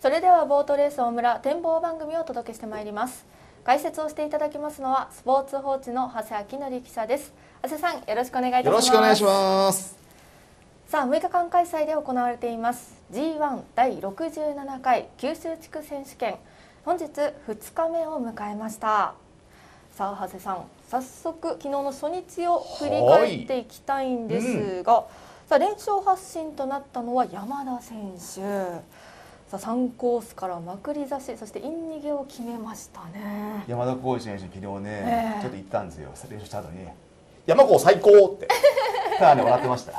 それではボートレース大村展望番組をお届けしてまいります。解説をしていただきますのはスポーツ報知の長谷明則記者です。長谷さんよろしくお願いいたします。よろしくお願いします。さあ6日間開催で行われています。G1 第67回九州地区選手権。本日2日目を迎えました。さあ長谷さん早速昨日の初日を振り返っていきたいんですが、うん、さあ連勝発進となったのは山田選手さあ3コースからまくり差しそしてイン逃げを決めましたね。山田浩二選手昨日ね、えー、ちょっと言ったんですよ。練習した後に「山子最高!」って。ただね笑ってました。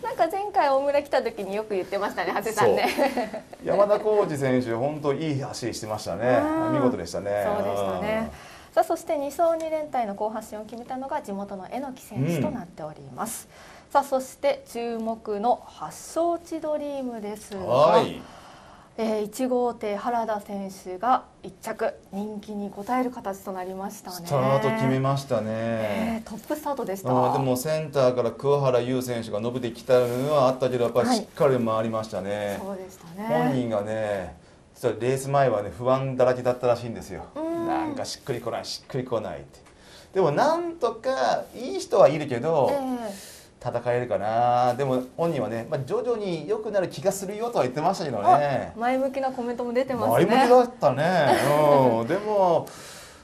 なんか前回大村来た時によく言ってましたね長谷さんね。山田浩二選手本当いい走りしてましたね。見事でしたね。そうでしたね。さあそして2走2連隊の好発進を決めたのが地元の榎木選手となっております、うんさあそして注目の発祥地ドリームですが、はい、えー、1号艇原田選手が1着人気に応える形となりましたね。スタート決めましたね、えー、トップスタートでした。でもセンターから桑原優選手が伸びてきたのはあったけどやっぱりしっかり回りましたね、はい、そうでしたね。本人がねレース前はね不安だらけだったらしいんですよ。なんかしっくりこないしっくりこないって。でもなんとかいい人はいるけど、えー戦えるかなでも本人はね、まあ、徐々に良くなる気がするよとは言ってましたけどね前向きなコメントも出てますね前向きだったね、うん、でも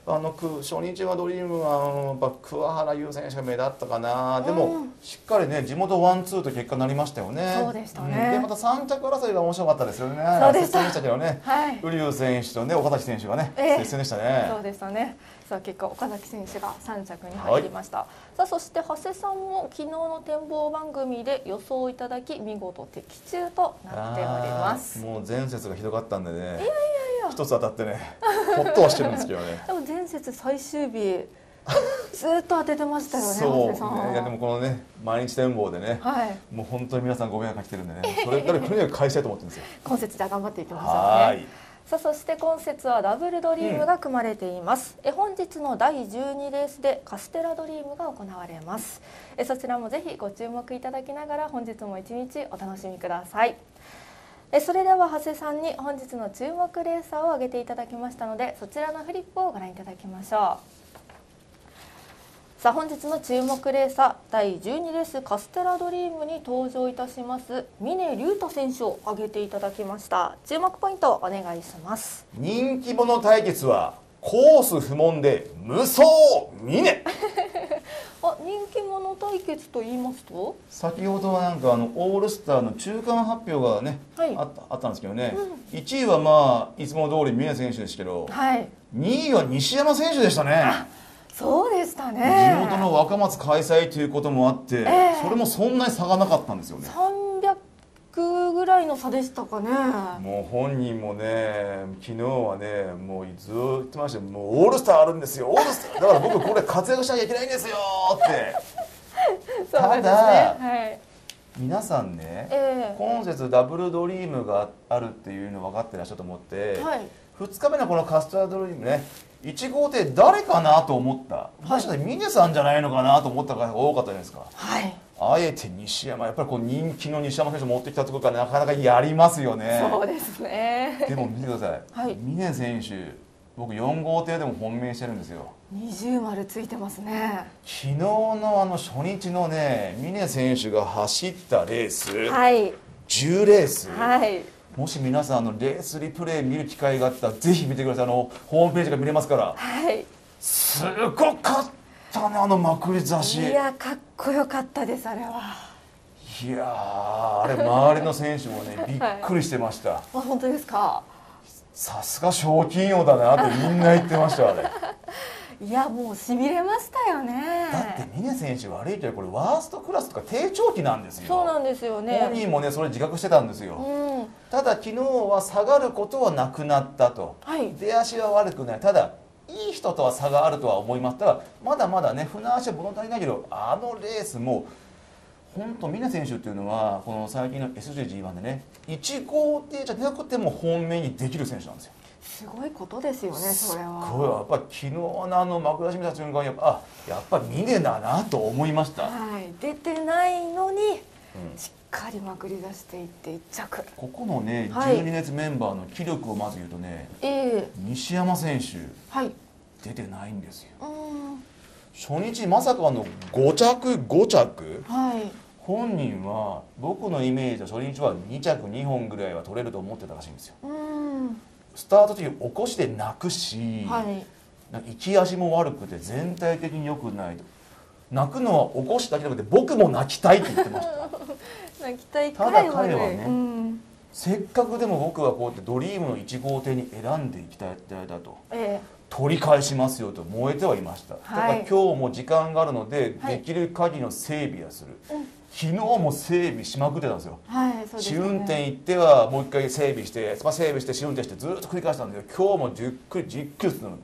あの初日はドリームはやっぱ桑原優選手が目立ったかな、でもしっかりね地元ワンツーと結果になりましたよね。そうでしたね。でまた三着争いが面白かったですよね。そうでした。でしたけどね。はい。瓜生選手とね岡崎選手がね、えー、接戦でしたね。そうでしたね。さあ結果岡崎選手が3着に入りました、はい、さあそして長谷さんも昨日の展望番組で予想をいただき見事的中となっております。もう前節がひどかったんでね。いやいやいや。一つ当たってねほっとはしてるんですけどね。でも前節最終日ずっと当ててましたよね。そう。ね。いやでもこのね毎日展望でね、はい、もう本当に皆さんご迷惑かけてるんでね、それからとにかく返したいと思ってるんですよ。今節じゃ頑張っていきましょうね。さあそして今節はダブルドリームが組まれています、うん、え本日の第12レースでカステラドリームが行われます。えそちらもぜひご注目いただきながら本日も一日お楽しみください。えそれでは長谷さんに本日の注目レーサーを挙げていただきましたのでそちらのフリップをご覧いただきましょう。さあ本日の注目レーサー第12レースカステラドリームに登場いたします峰竜太選手を挙げていただきました。注目ポイントお願いします。人気者対決はコース不問で無双峰。あ人気者対決と言いますと？先ほどはなんかあのオールスターの中間発表がね、はい、あったあったんですけどね、うん、1位はまあいつも通り峰選手ですけど、はい、2位は西山選手でしたねそうでしたね。地元の若松開催ということもあって、えー、それもそんなに差がなかったんですよね。300ぐらいの差でしたかね。もう本人もね昨日はねもうずっと言ってましたもうオールスターあるんですよ。オールスター。だから僕これ活躍しなきゃいけないんですよって。ただ、はい、皆さんね、えー、今節ダブルドリームがあるっていうの分かってらっしゃると思って、はい、2日目のこのカスタードドリームね1号艇誰かなと思った、はい、もしかして峰さんじゃないのかなと思った方が多かったじゃないですか、はい、あえて西山やっぱりこう人気の西山選手持ってきたところからなかなかやりますよね。そうですね。でも見てください、はい、峰選手僕4号艇でも本命してるんですよ。二重丸ついてますね。昨日のあの初日のね峰選手が走ったレース、はい、10レース、はいもし皆さんあのレースリプレイ見る機会があったらぜひ見てください。あのホームページが見れますから。はい。すごかったねあのまくり差しいやかっこよかったですあれは。いやあれ周りの選手もね びっくりしてました、はい、あ本当ですか？さすが賞金王だなってみんな言ってましたあれ いやもうしびれましたよね。だって峰選手悪いけどこれワーストクラスとか低調期なんですよ。そうなんですよね。本人もねそれ自覚してたんですよ、うん、ただ昨日は下がることはなくなったと、はい、出足は悪くない。ただいい人とは差があるとは思いますただまだまだね船足は物足りないけどあのレースも本当峰選手っていうのはこの最近の SJG1 でね1号艇じゃなくても本命にできる選手なんですよすごいことですよねそれは。すごいやっぱ昨日のあの幕出し見た瞬間やっぱあやっぱ峰だなと思いました、はい、出てないのに、しっかりまくり出していって1着。ここのね、はい、12列メンバーの気力をまず言うとね、えー、西山選手、はい、出てないんですよ。初日まさかの5着5着、はい、本人は僕のイメージは初日は2着2本ぐらいは取れると思ってたらしいんですよ。スタート時起こして泣くし、はい、行き足も悪くて全体的に良くないと。泣くのは起こしだけじゃなくて僕も泣きたいって言ってました。泣きたいただ彼はね、うん、せっかくでも僕はこうやってドリームの1号艇に選んでいきたいだと、ええ、取り返しますよと燃えてはいました、はい、だから今日も時間があるので、はい、できる限りの整備はする、うん昨日も整備しまくってたんですよ、はい、すね、試運転行ってはもう一回整備して整備して試運転してずっと繰り返したんですけど今日もじっくりじっくりするの。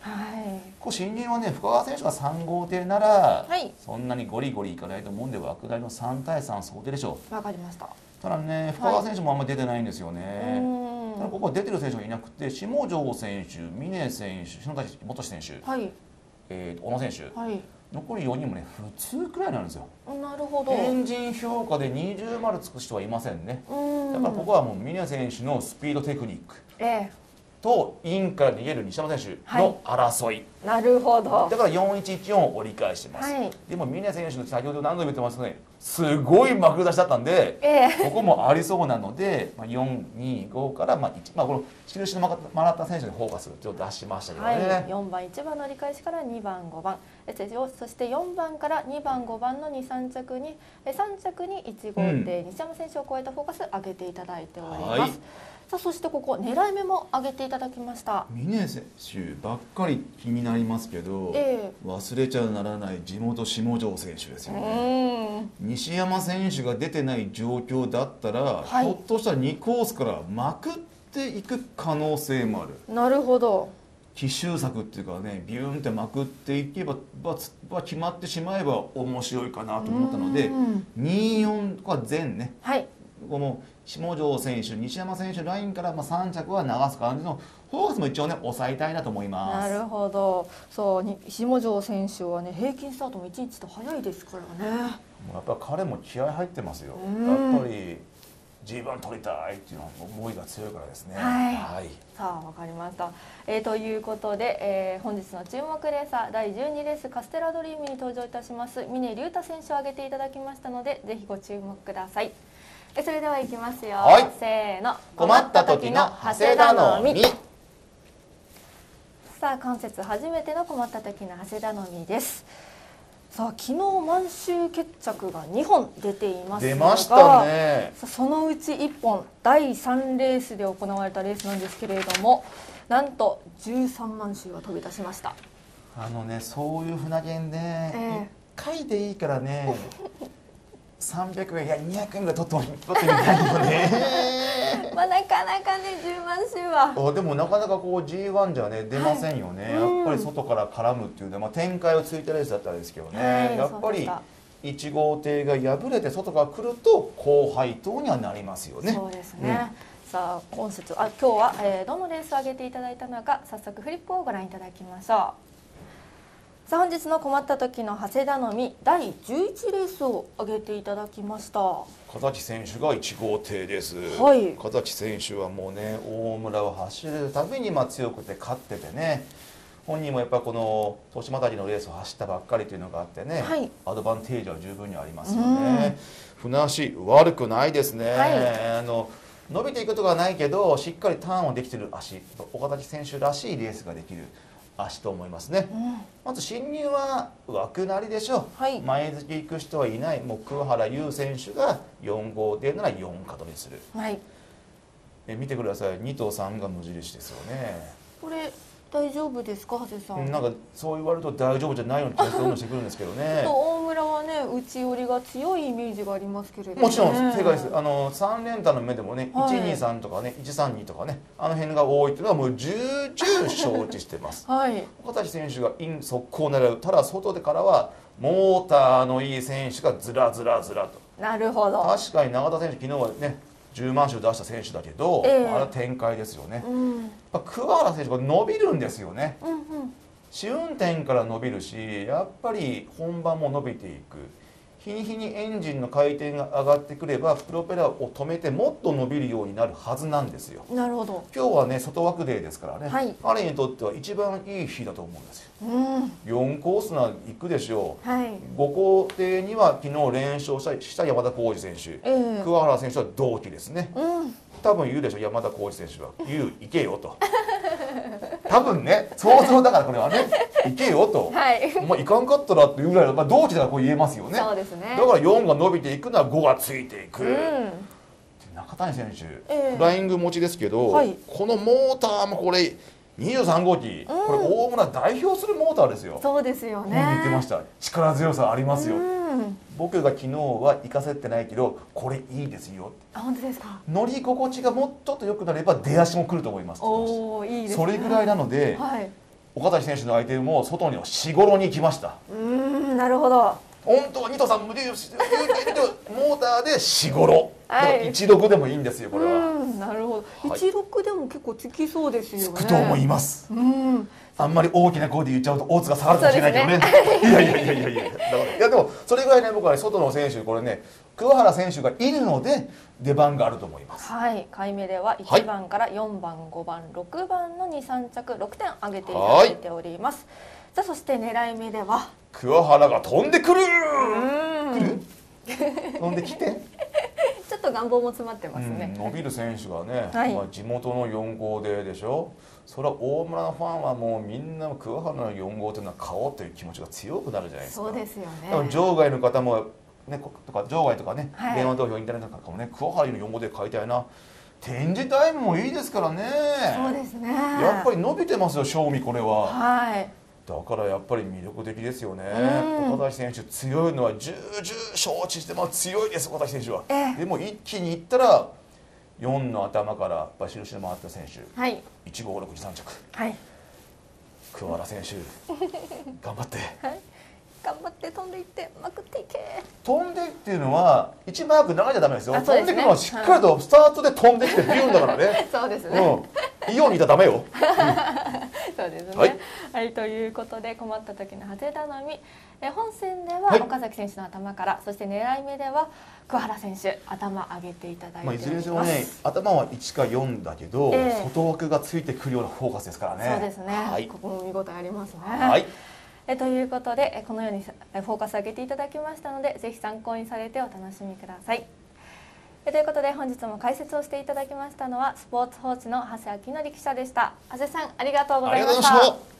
はい、こう新人はね深川選手が3号艇なら、はい、そんなにゴリゴリいかないと思うんで枠内の3対3想定でしょう。わかりました。ただね深川選手もあんまり出てないんですよね、はい、ただここは出てる選手がいなくて下條選手峰選手篠崎元選手、はい。えー、小野選手、はい残り4人もね普通くらいなんですよ。なるほど。エンジン評価で20丸つく人はいませんね。だからここはもう峰選手のスピードテクニック、ええ、とインから逃げる西山選手の争い、はい、なるほど。だから4114を折り返してます、はい、でも峰選手の先ほど何度も言ってますね。すごい幕出しだったんで、えー、ここもありそうなので、まあ、425から、まあ1まあ、この印の曲がった選手にフォーカスを出しましたけどね、はい、4番1番の折り返しから2番5番。そして4番から2番5番の23着に3着に1号艇、うん、西山選手を超えたフォーカス上げていただいております。はいさあそしてここ狙い目も上げていただきました。峰選手ばっかり気になりますけど、えー、忘れちゃならない地元下條選手ですよね。西山選手が出てない状況だったら、はい、ひょっとしたら2コースからまくっていく可能性もある。なるほど。奇襲作っていうかねビューンってまくっていけば、まあ、決まってしまえば面白いかなと思ったので24は全ね、はい、この下條選手西山選手ラインからまあ3着は流す感じのフォースも一応ね抑えたいなと思いますなるほどそう下條選手はね平均スタートも1日と早いですからねやっぱ彼も気合入ってますよやっぱり G1 取りたいっていうの思いが強いからですね。はい。はい、さあわかりました。えー、ということで、えー、本日の注目レーサー第12レースカステラドリームに登場いたします峰竜太選手を挙げていただきましたのでぜひご注目ください。それではいきますよ、はい、せーの。困った時の長谷田のみさあ関節初めての困った時の長谷田のみです。さあ昨日満州決着が2本出ています出ましたね。そのうち1本第3レースで行われたレースなんですけれどもなんと13万周が飛び出しました。あのねそういう船券で、えー、1回でいいからね 300円いや200円ぐらい取って取ってみたいよね。まあなかなかね10万種はあでもなかなかこう G1 じゃね出ませんよね、はい、やっぱり外から絡むっていうで、まあ、展開をついたレースだったんですけどね、はい、やっぱり1号艇が破れて外から来ると高配当にはなりますよね。そうですね、うん、さあ今節あ今日は、えー、どのレースを上げていただいたのか早速フリップをご覧いただきましょうさあ本日の困った時の長谷田のみ第11レースを挙げていただきました。風崎選手が1号艇です、はい、風崎選手はもうね大村を走るたびにまあ強くて勝っててね。本人もやっぱこの豊島谷のレースを走ったばっかりというのがあってね、はい、アドバンテージは十分にありますよね。船足悪くないですね、はい、あの伸びていくことがないけどしっかりターンをできてる足岡崎選手らしいレースができる足と思いますね、うん、まず侵入は枠なりでしょう、はい、前付き行く人はいない。もう桑原優選手が4号でなら4角にする、はい、え見てください。2と3が無印ですよね。これ大丈夫ですか長谷さん？なんかそう言われると大丈夫じゃないような気がしてくるんですけどね内寄りが強いイメージがありますけれども、ね、もちろん正解です。あの3連単の目でもね、はい、123とかね132とかねあの辺が多いっていうのはもう重々承知してます。はい。岡崎選手がイン速攻を狙う。ただ外でからはモーターのいい選手がずらずらずらと。なるほど。確かに永田選手昨日はね10万種出した選手だけど、えー、あれは展開ですよね、うん、やっぱ桑原選手が伸びるんですよね、うんうん、試運転から伸びるしやっぱり本番も伸びていく。日に日にエンジンの回転が上がってくればプロペラを止めてもっと伸びるようになるはずなんですよ。なるほど。今日はね外枠デーですからね、はい、彼にとっては一番いい日だと思うんですよ、うん、4コースな行くでしょう、はい、5工程には昨日連勝した山田浩二選手、えー、桑原選手は同期ですね、うん。多分言うでしょ山田浩二選手は「言う行けよ」と多分ね想像だからこれはね「行けよ」と「はい、お前行かんかったら」っていうぐらいの、まあ、同期だからこう言えますよね。そうですね。だから4が伸びていくのは5がついていく、うん、中谷選手、えー、フライング持ちですけど、はい、このモーターもこれ23号機、うん、これ大村代表するモーターですよ。そうですよね。言ってました。力強さありますよ、うん、僕が昨日は行かせてないけどこれいいですよ。あ本当ですか？乗り心地がもっとと良くなれば出足も来ると思いますおいいです、ね、それぐらいなので、はい、岡崎選手の相手も外には四五郎に来ました。うんなるほど。本当は二頭さん無理モーターで四五郎一六でもいいんですよこれはなるほど一六でも結構つきそうですよねつくと思いますうんあんまり大きな声で言っちゃうと大津が下がるかもしれないけどね。ねいやいやいやいやいや。だからいやでもそれぐらいね僕はね外の選手これね桑原選手がいるので出番があると思います。はい。回目では1番から4番、5番、6番の2、3着6点上げていただいております。さあそして狙い目では？桑原が飛んでくる？飛んできて。と願望も詰まってますね。伸びる選手がね、はい、まあ地元の4号ででしょ。それは大村のファンはもうみんな桑原の4号というのは買おうという気持ちが強くなるじゃないですか。そうですよね。場外の方もねとか場外とかね、はい、電話投票インターネットとかもね桑原の4号で買いたいな。展示タイムもいいですからね。そうですね。やっぱり伸びてますよ賞味これは。はい。だからやっぱり魅力的ですよね。岡崎選手強いのは重々承知してます強いです岡崎選手は。でも一気にいったら4の頭から馬印で回った選手、はい、1 5 6 3着、はい、桑原選手 頑張って、はい、頑張って飛んでいってまくっていけ。飛んでっていうのは1マーク長いじゃダメですよ、ね、飛んでいくのはしっかりとスタートで飛んできてビューンだからね。そうですね、うん、イオンにいたらダメよ、そうですね、はい、はい、ということで困った時のハゼ頼み。え本戦では岡崎選手の頭から、はい、そして狙い目では桑原選手頭上げていただいてまあ、いずれにしてもね頭は1か4だけど、えー、外枠がついてくるようなフォーカスですからね。そうですね、はい、ここも見応えありますね。はい。えということでこのようにフォーカス上げていただきましたのでぜひ参考にされてお楽しみくださいということで本日も解説をしていただきましたのはスポーツ報知の長谷明則記者でした。長谷さんありがとうございました。